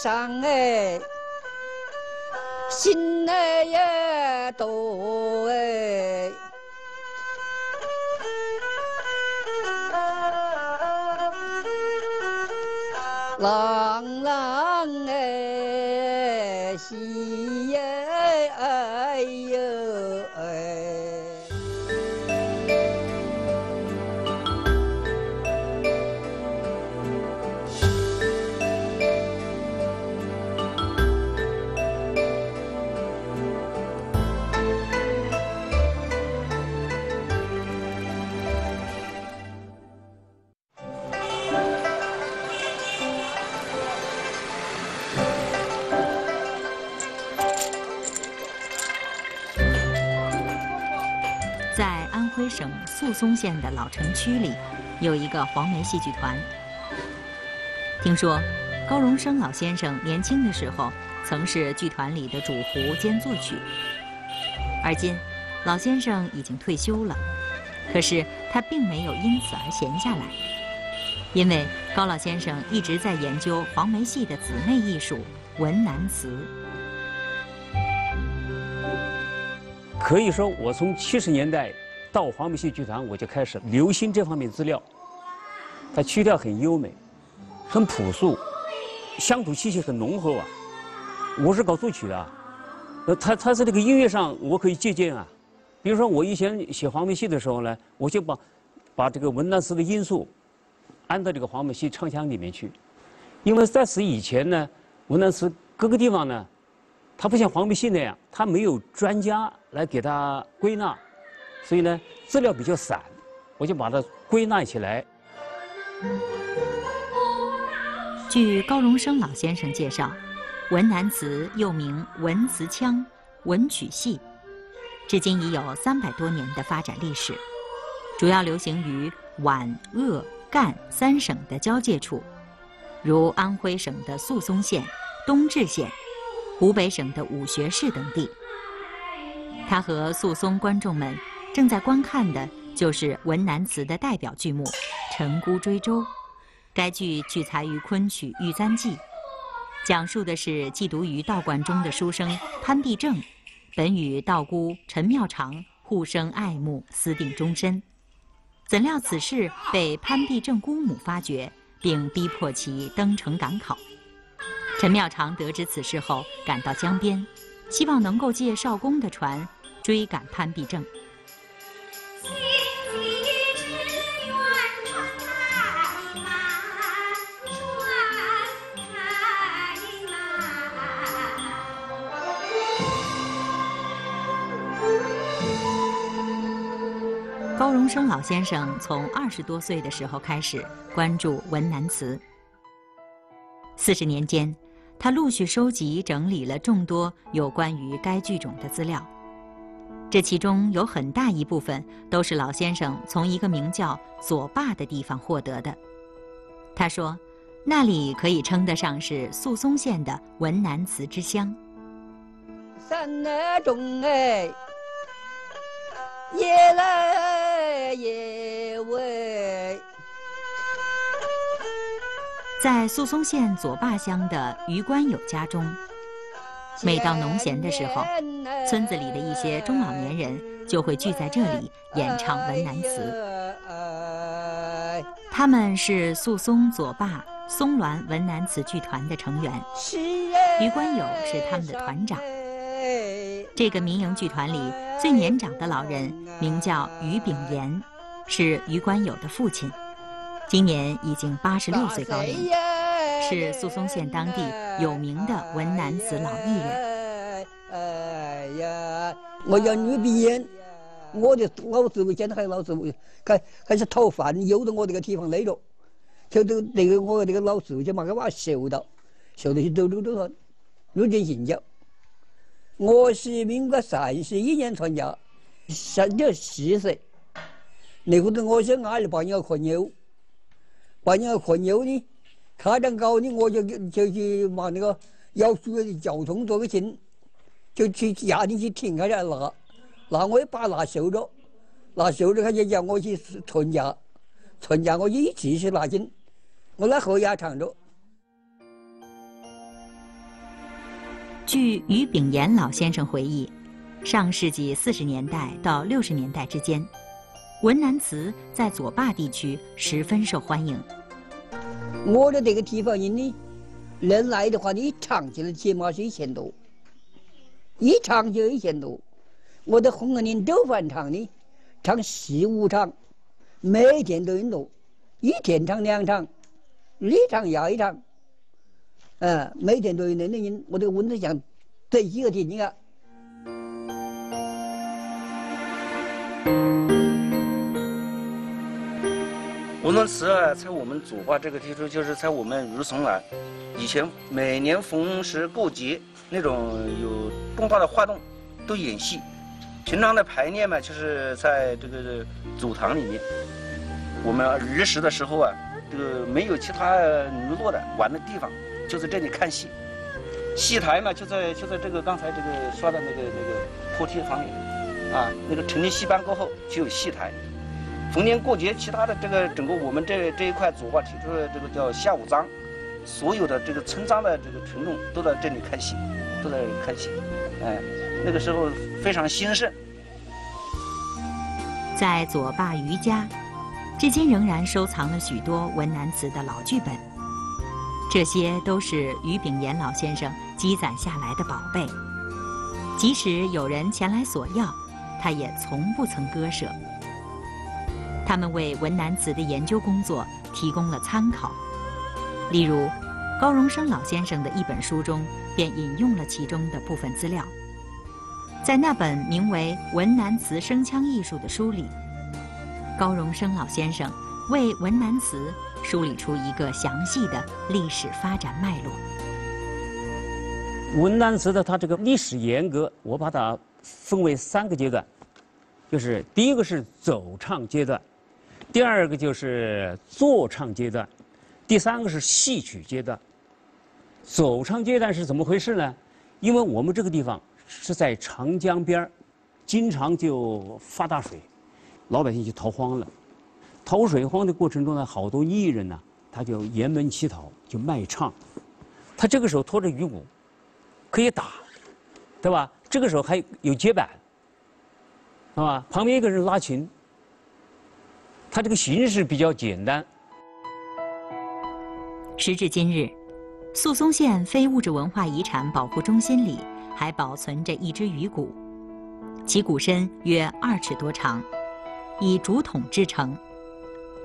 山上哎，心哎也多哎。郎郎哎，喜哎宿松县的老城区里，有一个黄梅戏剧团。听说高荣生老先生年轻的时候曾是剧团里的主胡兼作曲，而今老先生已经退休了，可是他并没有因此而闲下来，因为高老先生一直在研究黄梅戏的姊妹艺术文南词。可以说，我从七十年代到黄梅戏剧团，我就开始留心这方面资料。它曲调很优美，很朴素，乡土气息很浓厚啊。我是搞作曲的，呃，他他在这个音乐上我可以借鉴啊。比如说，我以前写黄梅戏的时候呢，我就把把这个文南词的因素安到这个黄梅戏唱腔里面去，因为在此以前呢，文南词各个地方呢。它不像黄梅戏那样，它没有专家来给它归纳，所以呢资料比较散，我就把它归纳起来。据高荣生老先生介绍，文南词又名文词腔、文曲戏，至今已有三百多年的发展历史，主要流行于皖鄂赣三省的交界处，如安徽省的宿松县、东至县。湖北省的武穴市等地，他和宿松观众们正在观看的就是文南词的代表剧目《陈姑追舟》。该剧取材于昆曲《玉簪记》，讲述的是寄读于道观中的书生潘必正，本与道姑陈妙长互生爱慕，私定终身。怎料此事被潘必正姑母发觉，并逼迫其登城赶考。陈妙长得知此事后，赶到江边，希望能够借少公的船追赶潘必正。高荣生老先生从二十多岁的时候开始关注文南词，四十年间。他陆续收集整理了众多有关于该剧种的资料，这其中有很大一部分都是老先生从一个名叫左坝的地方获得的。他说，那里可以称得上是宿松县的文南词之乡。山那中哎，夜来在宿松县左坝乡的余官友家中，每到农闲的时候，村子里的一些中老年人就会聚在这里演唱文南词。他们是宿松左坝松峦文南词剧团的成员，余官友是他们的团长。这个民营剧团里最年长的老人名叫于炳炎，是于观友的父亲。今年已经八十六岁高龄，是宿松县当地有名的文男子老艺人。哎呀，我叫于炳炎，我的老师傅现在还老师傅，开开始讨饭，悠到我这个地方来了，就都那个我那个老师傅就把他把秀到，秀到去走走走说，入进姓叫。我是民国三十一年参加，三十四岁，那会子我想阿里把鸟和牛。把人家和牛呢，开张高呢，我就就去把那个要输的交通做个证，就去押进去停开来拿，拿我一把拿收着，拿收着他就叫我去存价，存价我一起去拿金，我那后也唱着。据于炳炎老先生回忆，上世纪四十年代到六十年代之间，文南祠在左坝地区十分受欢迎。我的这个地方，因为人来的话，你一场就起码是一千多，一场就一千多。我的红河岭斗饭场呢，唱十五场，每天都有录，一天唱两场，一场压一场，嗯，每天都有那那人，我的温度像这几个天你看。文南祠啊，在我们祖坝这个地方，就是在我们鱼松啊，以前每年逢时过节那种有重大的活动，都演戏。平常的排练嘛，就是在这个祖堂里面。我们儿时的时候啊，这个没有其他娱乐的玩的地方，就在这里看戏。戏台嘛，就在就在这个刚才这个说的那个那个坡梯旁边，啊，那个成立戏班过后就有戏台。逢年过节，其他的这个整个我们这这一块左坝提出的这个叫下午章，所有的这个村庄的这个群众都在这里看戏，都在看戏，哎，那个时候非常兴盛。在左坝余家，至今仍然收藏了许多文南祠的老剧本，这些都是于炳炎老先生积攒下来的宝贝，即使有人前来索要，他也从不曾割舍。他们为文南词的研究工作提供了参考，例如，高荣生老先生的一本书中便引用了其中的部分资料。在那本名为《文南词声腔艺术》的书里，高荣生老先生为文南词梳理出一个详细的历史发展脉络。文南祠的它这个历史沿革，我把它分为三个阶段，就是第一个是走唱阶段。第二个就是坐唱阶段，第三个是戏曲阶段。走唱阶段是怎么回事呢？因为我们这个地方是在长江边儿，经常就发大水，老百姓就逃荒了。逃水荒的过程中呢，好多艺人呢，他就沿门乞讨，就卖唱。他这个时候拖着鱼鼓，可以打，对吧？这个时候还有接板，是吧？旁边一个人拉琴。它这个形式比较简单。时至今日，宿松县非物质文化遗产保护中心里还保存着一只鱼鼓，其鼓身约二尺多长，以竹筒制成，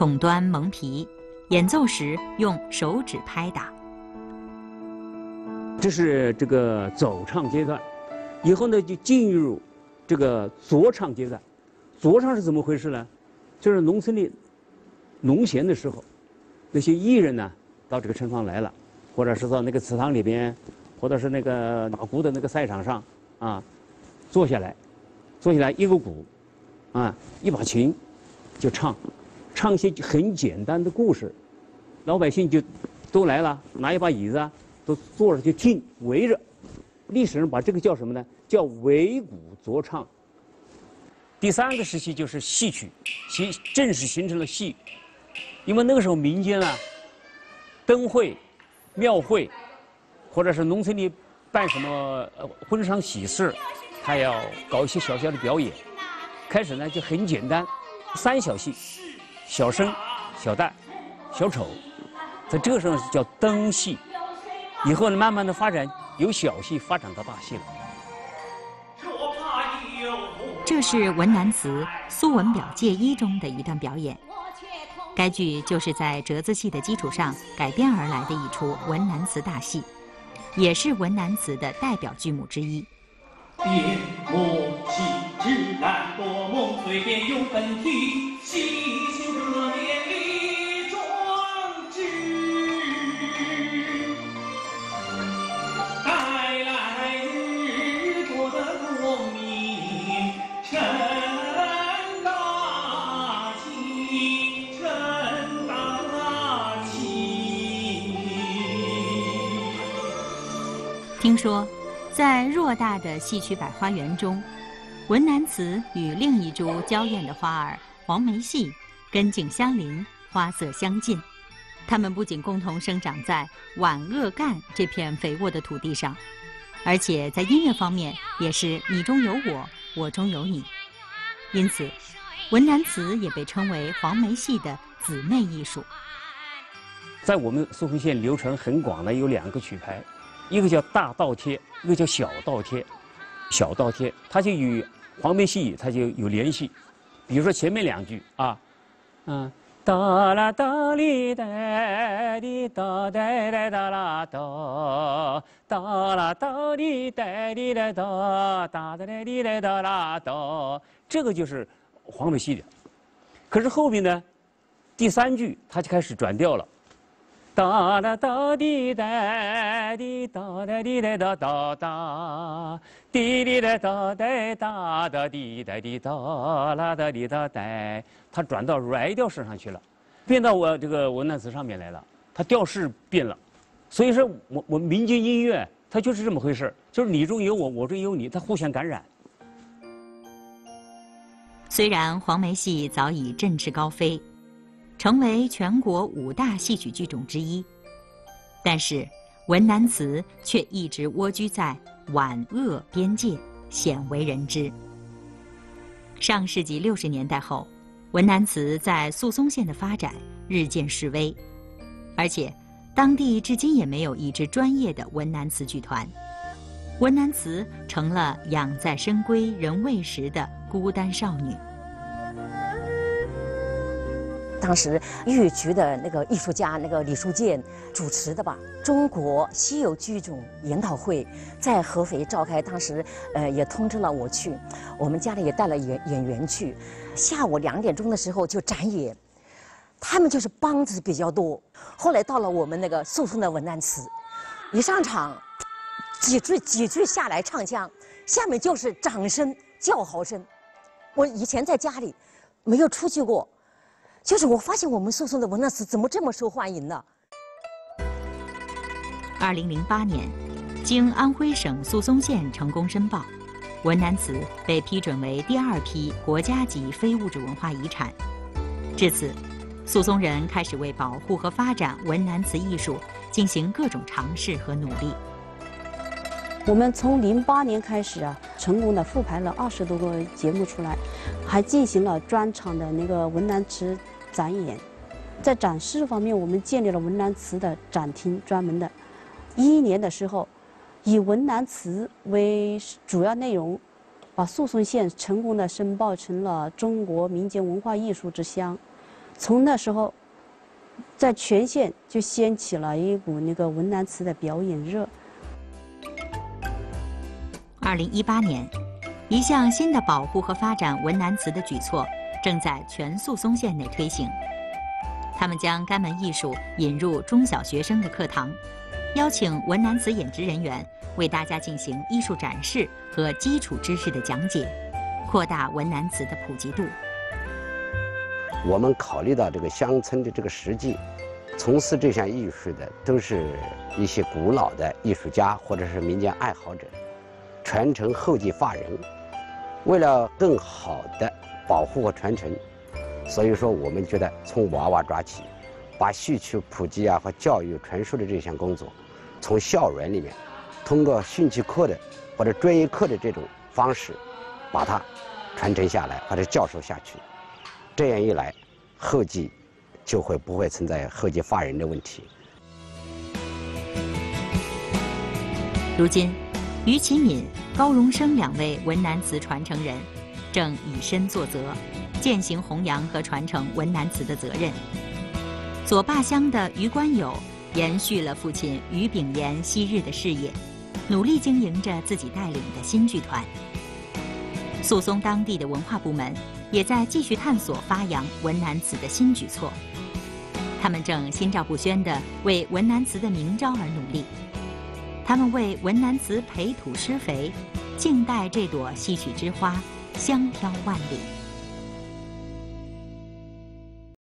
筒端蒙皮，演奏时用手指拍打。这是这个走唱阶段，以后呢就进入这个酌唱阶段。酌唱是怎么回事呢？就是农村里农闲的时候，那些艺人呢，到这个城坊来了，或者是到那个祠堂里边，或者是那个打鼓的那个赛场上啊，坐下来，坐下来一个鼓，啊，一把琴，就唱，唱些很简单的故事，老百姓就都来了，拿一把椅子啊，都坐着就听，围着。历史上把这个叫什么呢？叫围鼓作唱。第三个时期就是戏曲，形正式形成了戏，因为那个时候民间啊，灯会、庙会，或者是农村里办什么呃婚丧喜事，他要搞一些小小的表演。开始呢就很简单，三小戏：小生、小旦、小丑，在这个时候叫灯戏。以后呢，慢慢的发展，由小戏发展到大戏了。这是文南词《苏文表借一》中的一段表演，该剧就是在折子戏的基础上改编而来的一出文南词大戏，也是文南词的代表剧目之一。别莫气质难多梦，随便有本体，细数这年里壮志。带来日多的功名，陈大器，陈大器。听说，在偌大的戏曲百花园中，文南祠与另一株娇艳的花儿黄梅戏根茎相邻，花色相近。它们不仅共同生长在皖鄂赣这片肥沃的土地上，而且在音乐方面也是你中有我，我中有你。因此，文南词也被称为黄梅戏的姊妹艺术。在我们苏洪县流传很广的有两个曲牌，一个叫大倒贴，一个叫小倒贴。小倒贴它就与黄梅戏它就有联系。比如说前面两句啊，嗯。哒啦哒哩哒哩哒哒哒哒啦哒，哒啦哒哩哒哩哒哒哒哒哩哩哒啦哒，这个就是黄梅戏的。可是后面呢，第三句它就开始转调了，哒啦哒哩哒哩哒哒哩哒哒哒哒，滴哩哒哒哒哒哒滴哒滴哒啦哒哩哒哒。它转到软调式上去了，变到我这个文南词上面来了，它调式变了，所以说我我民间音乐它就是这么回事就是你中有我，我中有你，它互相感染。虽然黄梅戏早已振翅高飞，成为全国五大戏曲剧种之一，但是文南词却一直蜗居在皖鄂边界，鲜为人知。上世纪六十年代后。文南祠在宿松县的发展日渐式微，而且当地至今也没有一支专业的文南祠剧团，文南祠成了养在深闺人未识的孤单少女。当时豫剧的那个艺术家那个李书建主持的吧，中国稀有剧种研讨会在合肥召开，当时呃也通知了我去，我们家里也带了演演员去。下午两点钟的时候就展演，他们就是梆子比较多。后来到了我们那个诉讼的文南词，一上场，几句几句下来唱腔，下面就是掌声叫好声。我以前在家里没有出去过，就是我发现我们诉讼的文南词怎么这么受欢迎呢？二零零八年，经安徽省宿松县成功申报。文南词被批准为第二批国家级非物质文化遗产。至此，宿松人开始为保护和发展文南词艺术进行各种尝试和努力。我们从零八年开始啊，成功的复排了二十多个节目出来，还进行了专场的那个文南词展演。在展示方面，我们建立了文南词的展厅，专门的。一一年的时候。以文南词为主要内容，把宿松县成功的申报成了中国民间文化艺术之乡。从那时候，在全县就掀起了一股那个文南词的表演热。二零一八年，一项新的保护和发展文南词的举措正在全宿松县内推行。他们将该门艺术引入中小学生的课堂。邀请文南词演职人员为大家进行艺术展示和基础知识的讲解，扩大文南词的普及度。我们考虑到这个乡村的这个实际，从事这项艺术的都是一些古老的艺术家或者是民间爱好者，传承后继发人。为了更好的保护和传承，所以说我们觉得从娃娃抓起。把戏曲普及啊和教育传授的这项工作，从校园里面，通过兴趣课的或者专业课的这种方式，把它传承下来或者教授下去，这样一来，后继就会不会存在后继发人的问题。如今，于其敏、高荣生两位文南词传承人，正以身作则，践行弘扬和传承文南词的责任。左坝乡的余官友延续了父亲余炳炎昔日的事业，努力经营着自己带领的新剧团。宿松当地的文化部门也在继续探索发扬文南词的新举措，他们正心照不宣地为文南词的明朝而努力。他们为文南词培土施肥，静待这朵戏曲之花香飘万里。